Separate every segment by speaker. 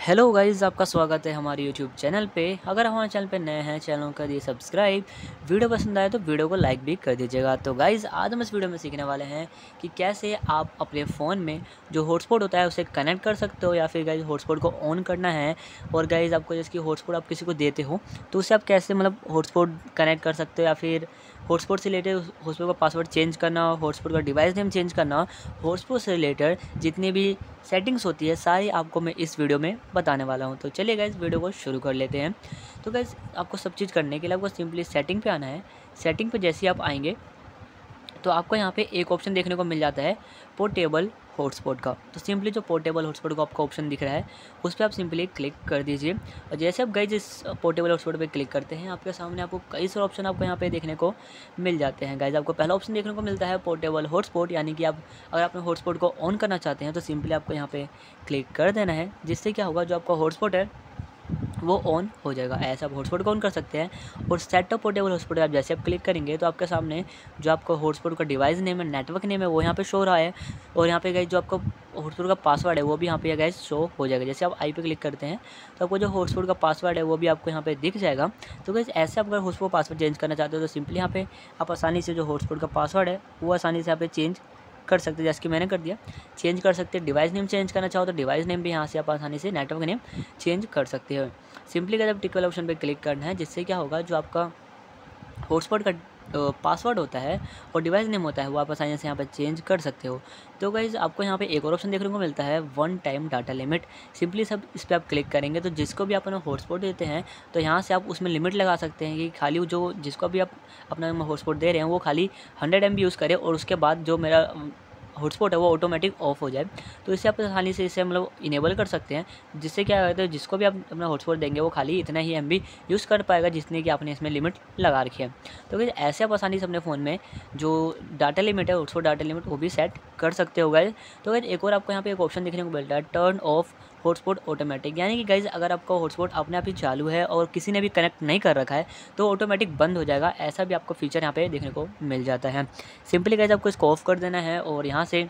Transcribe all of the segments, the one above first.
Speaker 1: Hello guys आपका स्वागत है हमारे यूट्यूब चैनल पे। अगर हमारे चैनल पे नए हैं, चैनल कर दिए सब्सक्राइब। वीडियो पसंद आए तो वीडियो को लाइक भी कर दीजिएगा। तो गाइज़ आज हम इस वीडियो में सीखने वाले हैं कि कैसे आप अपने फ़ोन में जो हॉटस्पॉट होता है, उसे कनेक्ट कर सकते हो या फिर गाइज़ हॉटस्पॉट को ऑन करना है। और गाइज़ आपको जैसे कि हॉटस्पॉट आप किसी को देते हो तो उसे आप कैसे मतलब हॉटस्पॉट कनेक्ट कर सकते हो या फिर हॉटस्पॉट से रिलेटेड हॉटस्पॉट का पासवर्ड चेंज करना हो हॉटस्पॉट का डिवाइस नेम चेंज करना हो हॉटस्पॉट से रिलेटेड जितनी भी सेटिंग्स होती है, सारी आपको मैं इस वीडियो में बताने वाला हूँ। तो चलिए गए वीडियो को शुरू कर लेते हैं। तो गैस आपको सब चीज़ करने के लिए आपको सिंपली सेटिंग पे आना है। सेटिंग पर जैसे ही आप आएँगे तो आपको यहाँ पे एक ऑप्शन देखने को मिल जाता है पोर्टेबल हॉटस्पॉट का। तो सिंपली जो पोर्टेबल हॉटस्पॉट का आपका ऑप्शन दिख रहा है, उस पर आप सिंपली क्लिक कर दीजिए। और जैसे आप गए जिस पोर्टेबल हॉटस्पॉट पर क्लिक करते हैं, आपके सामने आपको कई सारे ऑप्शन आपको यहाँ पे देखने को मिल जाते हैं। गाइज़ आपको पहला ऑप्शन देखने को मिलता है पोर्टेबल हॉटस्पॉट, यानी कि आप अगर आपने हॉटस्पॉट को ऑन करना चाहते हैं तो सिंपली आपको यहाँ पर क्लिक कर देना है। जिससे क्या होगा, जो आपका हॉटस्पॉट है वो ऑन हो जाएगा, ऐसा आप हॉटस्पॉट को ऑन कर सकते हैं? और सेटअप पोर्टेबल हॉटस्पॉट आप जैसे आप क्लिक करेंगे तो आपके सामने जो आपका हॉटस्पॉट का डिवाइस नेम है नेटवर्क नेम है, वो यहाँ पे शो रहा है। और यहाँ पे गई जो आपका हॉटस्पॉट का पासवर्ड है, वो भी यहाँ पे गैस शो हो जाएगा। जैसे आप आई पे क्लिक करते हैं तो आपको जो हॉटस्पॉट का पासवर्ड है, वो भी आपको यहाँ पे दिख जाएगा। तो गैस ऐसे आप अगर हॉटस्पॉट पासवर्ड चेंज करना चाहते हो तो सिंपली यहाँ पे आप आसानी से जो हॉटस्पॉट का पासवर्ड है, वो आसानी से यहाँ पे चेंज कर सकते जैसे कि मैंने कर दिया चेंज कर सकते डिवाइस नेम चेंज करना चाहो तो डिवाइस नेम भी यहाँ से आप आसानी से नेटवर्क नेम चेंज कर सकते हो। सिंपली का जब टिक वाले ऑप्शन पर क्लिक करना है, जिससे क्या होगा, जो आपका हॉटस्पॉट का पासवर्ड होता है और डिवाइस नेम होता है, वो आप आसानी से यहाँ पर चेंज कर सकते हो। तो गाइज़ आपको यहाँ पे एक और ऑप्शन देखने को मिलता है, one time data limit. Simply सब इस पर आप क्लिक करेंगे तो जिसको भी आप अपना हॉटस्पॉट देते हैं तो यहाँ से आप उसमें लिमिट लगा सकते हैं कि खाली जो, जिसको भी आप अपना हॉटस्पॉट दे रहे हैं, वो खाली हंड्रेड एम यूज़ करें और उसके बाद जो मेरा हॉटस्पॉट है, वो ऑटोमेटिक ऑफ़ हो जाए। तो इसे आप आसानी से इसे मतलब इनेबल कर सकते हैं। जिससे क्या होता है, जिसको भी आप अपना हॉटस्पॉट देंगे, वो खाली इतना ही एम यूज़ कर पाएगा जितने कि आपने इसमें लिमिट लगा रखी है। तो फिर ऐसे आप आसानी से अपने फ़ोन में जो डाटा लिमिट है हॉटस्पॉट डाटा लिमिट वो भी सेट कर सकते हो गए तो गैस एक और आपको यहाँ पर एक ऑप्शन देखने को मिलता है टर्न ऑफ़ हॉटस्पॉट ऑटोमेटिक यानी कि गाइज़ अगर आपका हॉटस्पॉट अपने आप ही चालू है और किसी ने भी कनेक्ट नहीं कर रखा है तो ऑटोमेटिक बंद हो जाएगा। ऐसा भी आपको फीचर यहाँ पे देखने को मिल जाता है। सिंपली गाइज़ आपको इसको ऑफ़ कर देना है और यहाँ से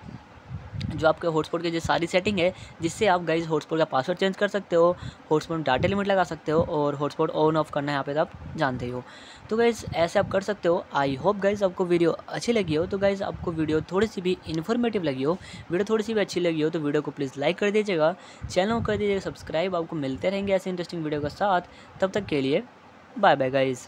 Speaker 1: जो आपके हॉटस्पॉट की जो सारी सेटिंग है, जिससे आप गाइज़ हॉटस्पॉट का पासवर्ड चेंज कर सकते हो, हॉटस्पॉट में डाटा लिमिट लगा सकते हो और हॉटस्पॉट ऑन ऑफ़ करना है यहाँ पे तो आप जानते हो तो गाइज़ ऐसे आप कर सकते हो। आई होप गाइज़ आपको वीडियो अच्छी लगी हो। तो गाइज़ आपको वीडियो थोड़ी सी भी इन्फॉर्मेटिव लगी हो वीडियो थोड़ी सी भी अच्छी लगी हो तो वीडियो को प्लीज़ लाइक कर दीजिएगा। चैनल को कर दीजिएगा सब्सक्राइब आपको मिलते रहेंगे ऐसे इंटरेस्टिंग वीडियो के साथ। तब तक के लिए बाय बाय गाइज़